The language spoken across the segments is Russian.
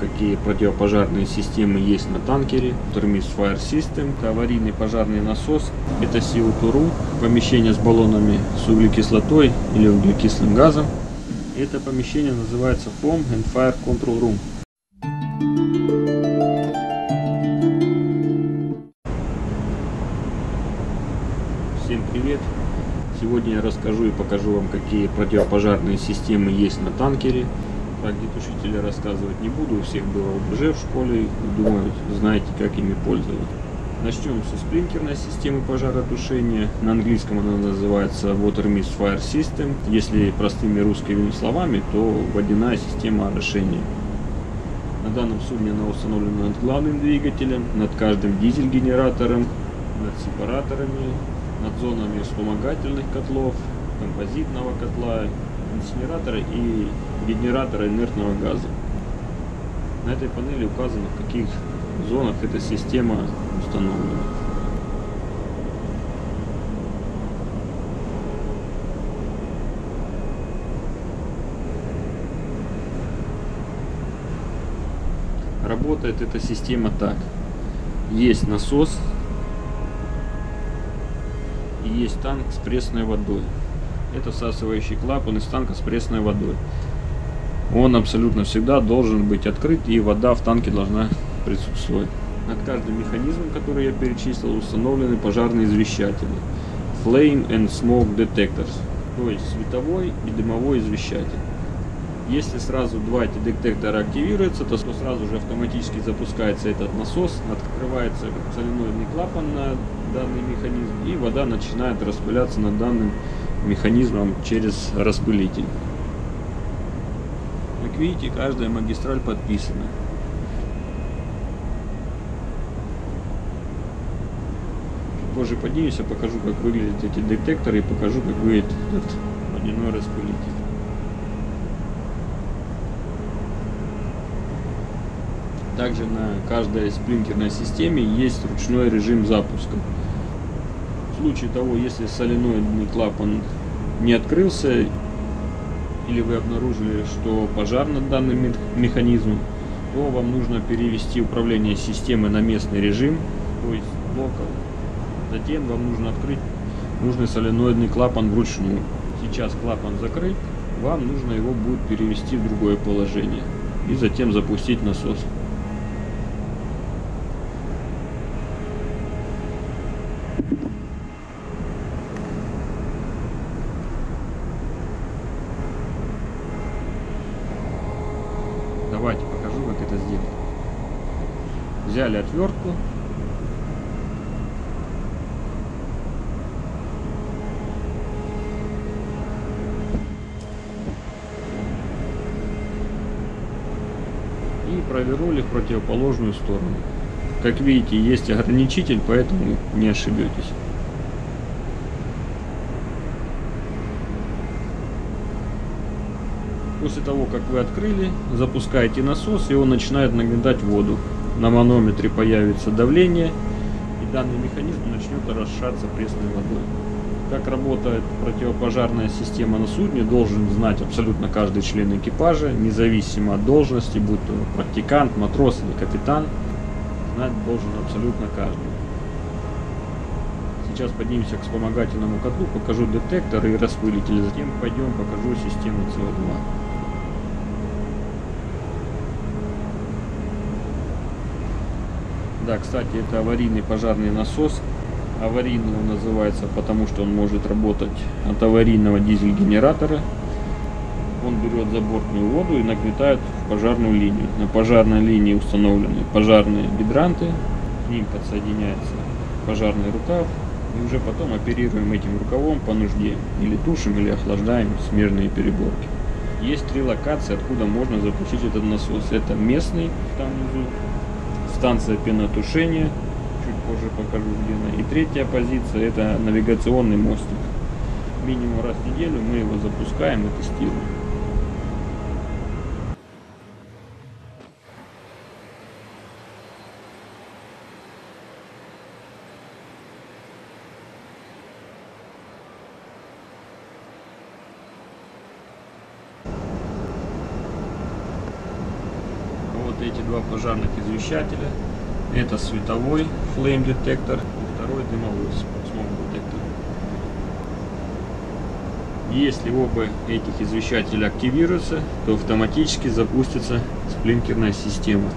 какие противопожарные системы есть на танкере. Termis Fire System, аварийный пожарный насос, это CO2, помещение с баллонами с углекислотой или углекислым газом. Это помещение называется Foam and Fire Control Room. Всем привет! Сегодня я расскажу и покажу вам, какие противопожарные системы есть на танкере. Про огнетушители рассказывать не буду, у всех было ОБЖ в школе, думаю, знаете, как ими пользоваться. Начнем со сплинкерной системы пожаротушения. На английском она называется Water Mist Fire System. Если простыми русскими словами, то водяная система орошения. На данном судне она установлена над главным двигателем, над каждым дизель-генератором, над сепараторами, над зонами вспомогательных котлов, композитного котла, инсинератора и генератора инертного газа. На этой панели указано, в каких зонах эта система установлена. Работает эта система так. Есть насос и есть танк с пресной водой. Это всасывающий клапан из танка с пресной водой. Он абсолютно всегда должен быть открыт и вода в танке должна присутствовать. Над каждым механизмом, который я перечислил, установлены пожарные извещатели. Flame and Smoke Detectors, то есть световой и дымовой извещатель. Если сразу два эти детектора активируются, то сразу же автоматически запускается этот насос, открывается соленоидный клапан на данный механизм и вода начинает распыляться над данным механизмом через распылитель. Видите, каждая магистраль подписана. позже поднимемся, покажу, как выглядят эти детекторы и покажу, как выглядит этот водяной распылитель. Также на каждой сплинкерной системе есть ручной режим запуска. В случае того, если соленоидный клапан не открылся, или вы обнаружили, что пожар над данным механизмом, то вам нужно перевести управление системы на местный режим, то есть локал. Затем вам нужно открыть нужный соленоидный клапан вручную. Сейчас клапан закрыт, вам нужно его будет перевести в другое положение и затем запустить насос. Давайте покажу, как это сделать. Взяли отвертку. И провернули в противоположную сторону. Как видите, есть ограничитель, поэтому не ошибетесь. После того, как вы открыли, запускаете насос, и он начинает нагнетать воду. На манометре появится давление, и данный механизм начнет орошаться пресной водой. Как работает противопожарная система на судне, должен знать абсолютно каждый член экипажа, независимо от должности, будь то практикант, матрос или капитан, знать должен абсолютно каждый. Сейчас поднимемся к вспомогательному котлу, покажу детектор и распылитель, затем пойдем покажу систему CO2. Да, кстати, это аварийный пожарный насос. Аварийный он называется, потому что он может работать от аварийного дизель-генератора. Он берет забортную воду и нагнетает в пожарную линию. На пожарной линии установлены пожарные гидранты, к ним подсоединяется пожарный рукав. И уже потом оперируем этим рукавом по нужде. Или тушим, или охлаждаем смежные переборки. Есть три локации, откуда можно запустить этот насос. Это местный, там внизу, станция пенотушения, позже покажу где она. И третья позиция это навигационный мостик. Минимум раз в неделю мы его запускаем и тестируем. вот эти два пожарных извещателя. Это световой flame детектор и второй дымовой smoke детектор. Если оба этих извещателя активируются, то автоматически запустится сплинкерная система.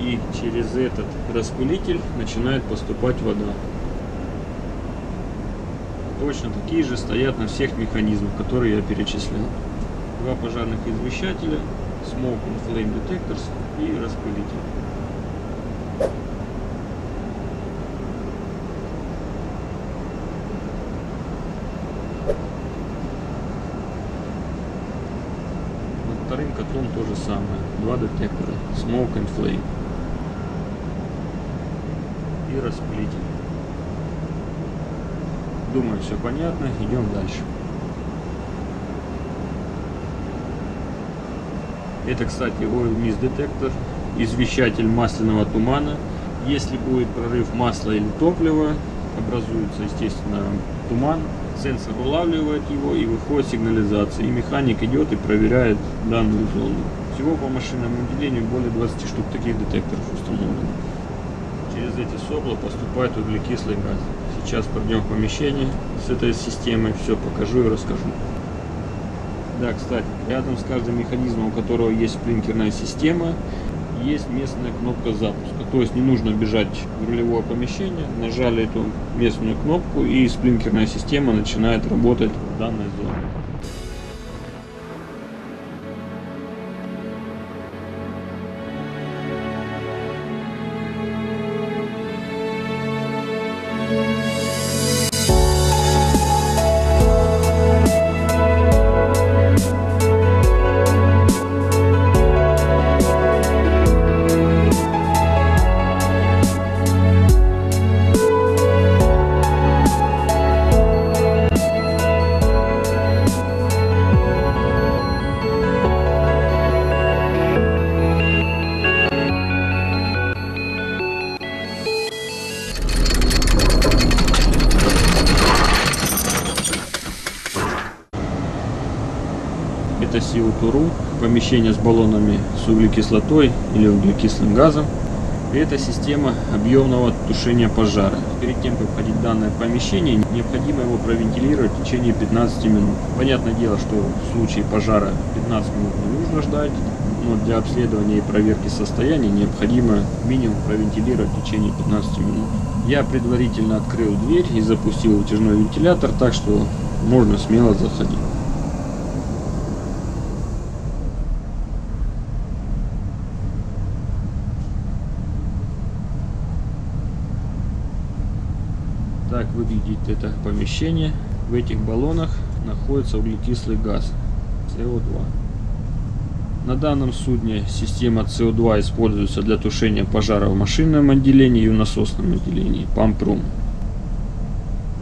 И через этот распылитель начинает поступать вода. Точно такие же стоят на всех механизмах, которые я перечислял. Два пожарных извещателя, Smoke and Flame Detectors и распылитель. Над вторым котлом то же самое. Два детектора. Smoke and Flame. И распылитель. Думаю, все понятно. Идем дальше. Это, кстати, Oil Mist детектор, извещатель масляного тумана. Если будет прорыв масла или топлива, образуется, естественно, туман. Сенсор улавливает его и выходит сигнализация. И механик идет и проверяет данную зону. Всего по машинному отделению более 20 штук таких детекторов установлено. Через эти сопла поступает углекислый газ. Сейчас пройдем в помещение с этой системой, все покажу и расскажу. Да, кстати, рядом с каждым механизмом, у которого есть сплинкерная система, есть местная кнопка запуска. То есть не нужно бежать в рулевое помещение, нажали эту местную кнопку и сплинкерная система начинает работать в данной зоне. Помещение с баллонами с углекислотой или углекислым газом. И это система объемного тушения пожара. Перед тем, как входить в данное помещение, необходимо его провентилировать в течение 15 минут. Понятное дело, что в случае пожара 15 минут не нужно ждать, но для обследования и проверки состояния необходимо минимум провентилировать в течение 15 минут. Я предварительно открыл дверь и запустил вытяжной вентилятор, так что можно смело заходить. Так выглядит это помещение. В этих баллонах находится углекислый газ СО2. На данном судне система СО2 используется для тушения пожара в машинном отделении и в насосном отделении Пампрум.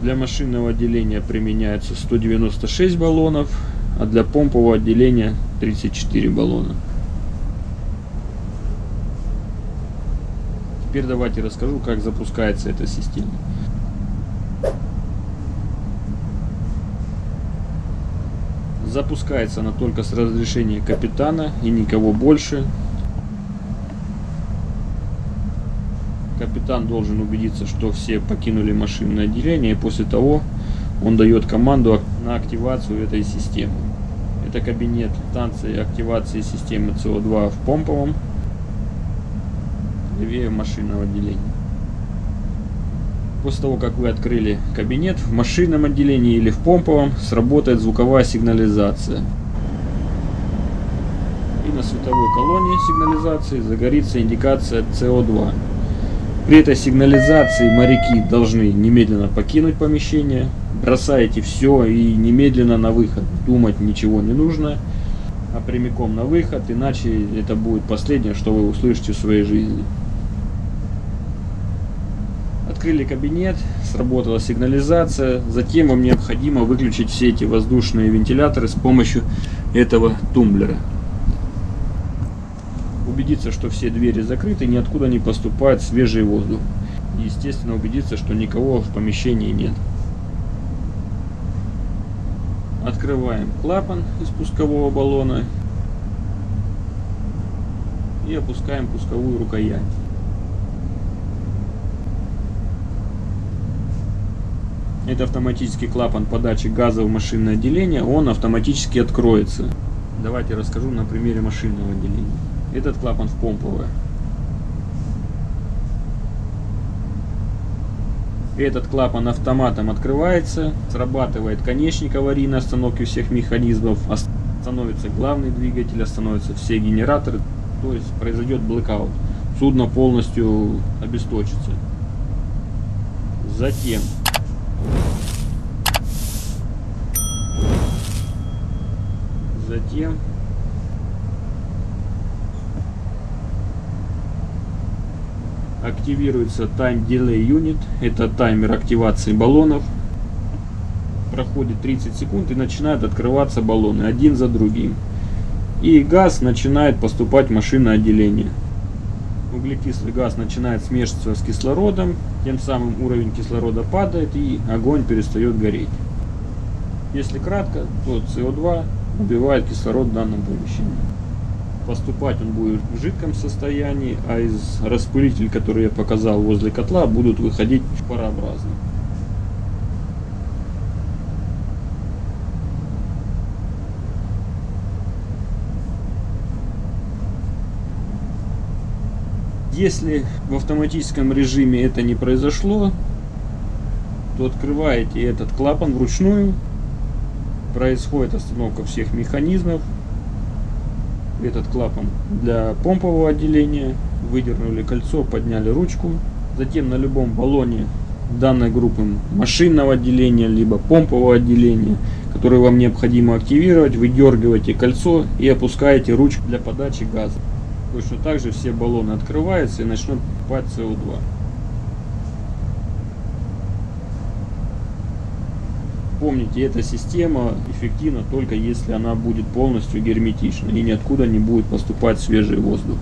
Для машинного отделения применяется 196 баллонов, а для помпового отделения 34 баллона. Теперь давайте расскажу, как запускается эта система. Запускается она только с разрешения капитана и никого больше. Капитан должен убедиться, что все покинули машинное отделение, и после того он дает команду на активацию этой системы. Это кабинет станции активации системы СО2 в помповом, левее машинного отделения. После того, как вы открыли кабинет, в машинном отделении или в помповом сработает звуковая сигнализация. И на световой колонне сигнализации загорится индикация CO2. При этой сигнализации моряки должны немедленно покинуть помещение. Бросаете все и немедленно на выход. Думать ничего не нужно, а прямиком на выход, иначе это будет последнее, что вы услышите в своей жизни. Открыли кабинет, сработала сигнализация, затем вам необходимо выключить все эти воздушные вентиляторы с помощью этого тумблера. Убедиться, что все двери закрыты, ниоткуда не поступает свежий воздух. Естественно, убедиться, что никого в помещении нет. Открываем клапан из пускового баллона и опускаем пусковую рукоять. Это автоматический клапан подачи газа в машинное отделение, он автоматически откроется. Давайте расскажу на примере машинного отделения. Этот клапан в помповое. Этот клапан автоматом открывается, срабатывает конечник аварийной остановки всех механизмов, остановится главный двигатель, остановятся все генераторы, то есть произойдет блэкаут. Судно полностью обесточится. Затем затем активируется Time Delay Unit, это таймер активации баллонов. Проходит 30 секунд и начинают открываться баллоны один за другим. И газ начинает поступать в машинное отделение. Углекислый газ начинает смешиваться с кислородом, тем самым уровень кислорода падает и огонь перестает гореть. Если кратко, то СО2 убивает кислород в данном помещении. Поступать он будет в жидком состоянии, а из распылителей, которые я показал возле котла, будут выходить парообразно. Если в автоматическом режиме это не произошло, то открываете этот клапан вручную происходит остановка всех механизмов. Этот клапан для помпового отделения. Выдернули кольцо, подняли ручку. Затем на любом баллоне данной группы машинного отделения, либо помпового отделения, который вам необходимо активировать, выдергиваете кольцо и опускаете ручку для подачи газа. Точно так же все баллоны открываются и начнут пать СО2. Помните, эта система эффективна только если она будет полностью герметична и ниоткуда не будет поступать свежий воздух.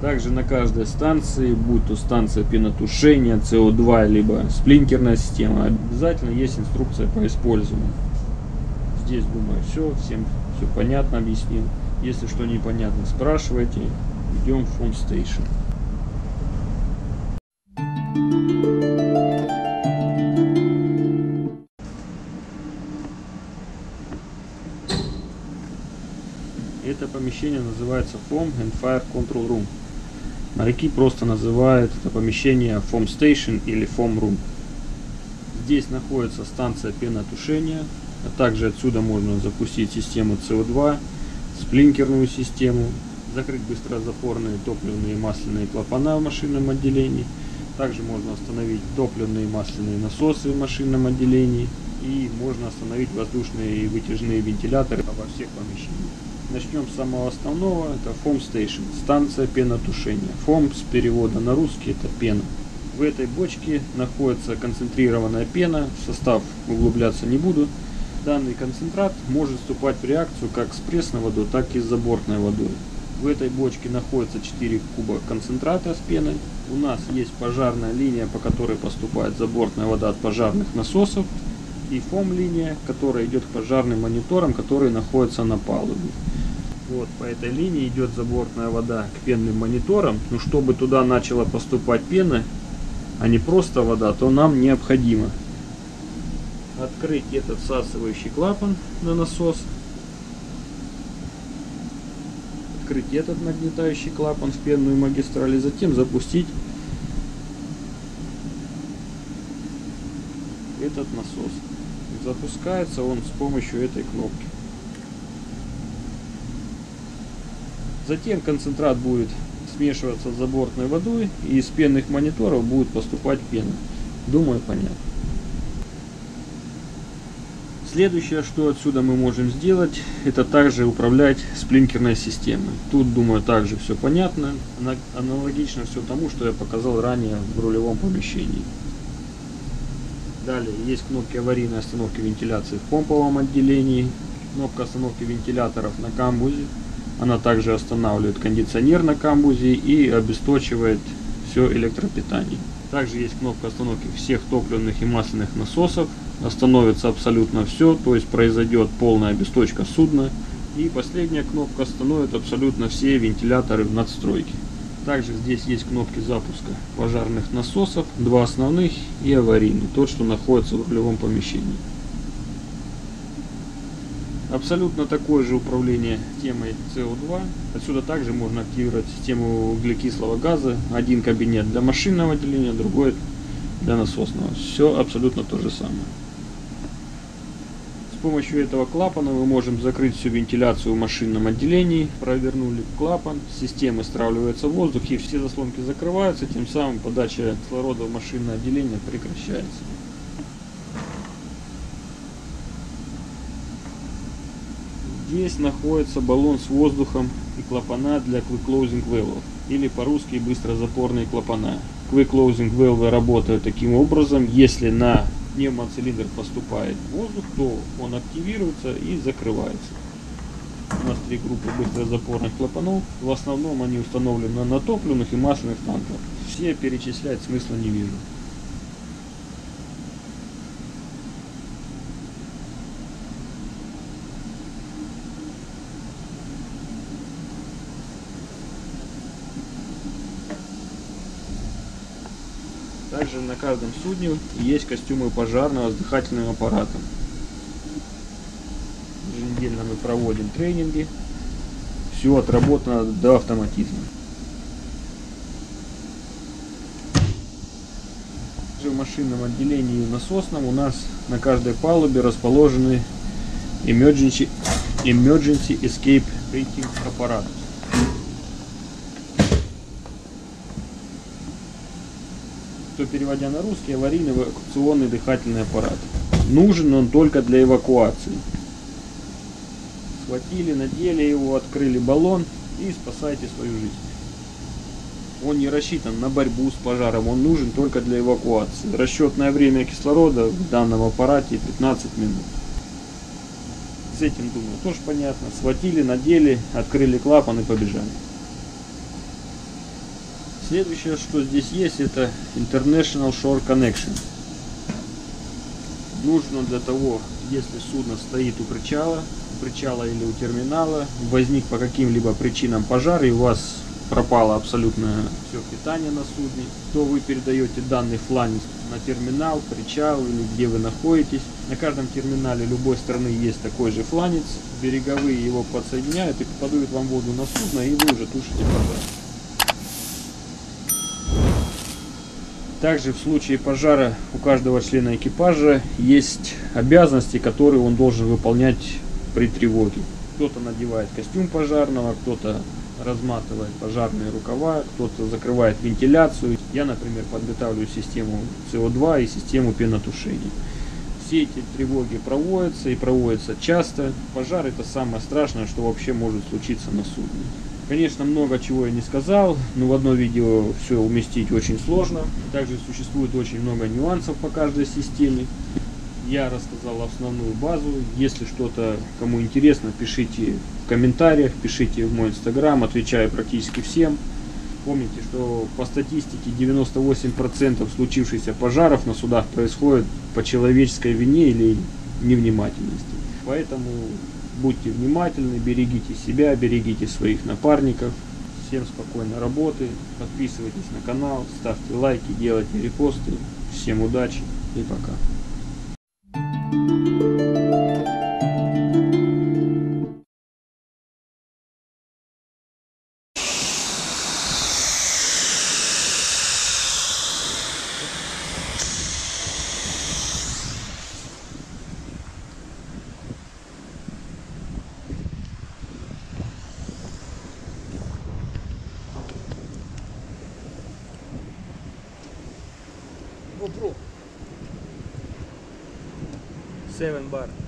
Также на каждой станции, будь то станция пенотушения, СО2, либо сплинкерная система, обязательно есть инструкция по использованию. Здесь, думаю, все, всем все понятно объяснил. Если что непонятно, спрашивайте. Идем в Phone Station. Это помещение называется Foam and Fire Control Room. Моряки просто называют это помещение Foam Station или Foam Room. Здесь находится станция пенотушения, а также отсюда можно запустить систему CO2, сплинкерную систему, закрыть быстрозапорные топливные и масляные клапана в машинном отделении. Также можно остановить топливные и масляные насосы в машинном отделении. И можно остановить воздушные и вытяжные вентиляторы во всех помещениях. Начнем с самого основного, это Foam Station, станция пенотушения. Foam с перевода на русский это пена. В этой бочке находится концентрированная пена, в состав углубляться не буду. Данный концентрат может вступать в реакцию как с пресной водой, так и с забортной водой. В этой бочке находится 4 куба концентрата с пеной. У нас есть пожарная линия, по которой поступает забортная вода от пожарных насосов. И фом линия, которая идет к пожарным мониторам, которые находятся на палубе. Вот по этой линии идет забортная вода к пенным мониторам. Но чтобы туда начала поступать пена, а не просто вода, то нам необходимо открыть этот всасывающий клапан на насос. Открыть этот нагнетающий клапан в пенную магистраль и затем запустить этот насос. Запускается он с помощью этой кнопки. Затем концентрат будет смешиваться с забортной водой и из пенных мониторов будет поступать пена. Думаю, понятно. Следующее, что отсюда мы можем сделать, это также управлять сплинкерной системой. Тут, думаю, также все понятно. Аналогично все тому, что я показал ранее в рулевом помещении. Далее есть кнопки аварийной остановки вентиляции в помповом отделении, кнопка остановки вентиляторов на камбузе, она также останавливает кондиционер на камбузе и обесточивает все электропитание. Также есть кнопка остановки всех топливных и масляных насосов. Остановится абсолютно все, то есть произойдет полная обесточка судна И последняя кнопка остановит абсолютно все вентиляторы в надстройке. Также здесь есть кнопки запуска пожарных насосов, два основных и аварийный, тот, что находится в рулевом помещении. Абсолютно такое же управление темой CO2. Отсюда также можно активировать систему углекислого газа. Один кабинет для машинного отделения, другой для насосного. Все абсолютно то же самое. С помощью этого клапана мы можем закрыть всю вентиляцию в машинном отделении. Провернули клапан, системы стравливается воздух и все заслонки закрываются. Тем самым подача кислорода в машинное отделение прекращается. Здесь находится баллон с воздухом и клапана для Quick Closing Valve, или по-русски быстрозапорные клапана. Quick Closing Valve работают таким образом, если на пневмоцилиндр поступает воздух, то он активируется и закрывается. У нас три группы быстрозапорных клапанов. В основном они установлены на топливных и масляных танках. Все перечислять смысла не вижу. Также на каждом судне есть костюмы пожарного с дыхательным аппаратом. Еженедельно мы проводим тренинги. Все отработано до автоматизма. В машинном отделении и насосном у нас на каждой палубе расположены emergency, emergency escape breathing аппараты. Переводя на русский, аварийный эвакуационный дыхательный аппарат. Нужен он только для эвакуации. Схватили, надели его, открыли баллон и спасайте свою жизнь. Он не рассчитан на борьбу с пожаром, он нужен только для эвакуации. Расчетное время кислорода в данном аппарате 15 минут. С этим, думаю, тоже понятно. Схватили, надели, открыли клапан и побежали. Следующее, что здесь есть, это International Shore Connection. Нужно для того, если судно стоит у причала, у причала или у терминала, возник по каким-либо причинам пожар и у вас пропало абсолютно все питание на судне, то вы передаете данный фланец на терминал, причал или где вы находитесь. На каждом терминале любой страны есть такой же фланец. Береговые его подсоединяют и подают вам воду на судно, и вы уже тушите пожар. Также в случае пожара у каждого члена экипажа есть обязанности, которые он должен выполнять при тревоге. Кто-то надевает костюм пожарного, кто-то разматывает пожарные рукава, кто-то закрывает вентиляцию. Я, например, подготавливаю систему СО2 и систему пенотушения. Все эти тревоги проводятся и проводятся часто. Пожар это самое страшное, что вообще может случиться на судне. Конечно, много чего я не сказал, но в одно видео все уместить очень сложно. Также существует очень много нюансов по каждой системе. Я рассказал основную базу. Если что-то кому интересно, пишите в комментариях, пишите в мой инстаграм, отвечаю практически всем. Помните, что по статистике 98% случившихся пожаров на судах происходит по человеческой вине или невнимательности. Поэтому Будьте внимательны, берегите себя, берегите своих напарников. Всем спокойной работы. Подписывайтесь на канал, ставьте лайки, делайте репосты. Всем удачи и пока. المباراه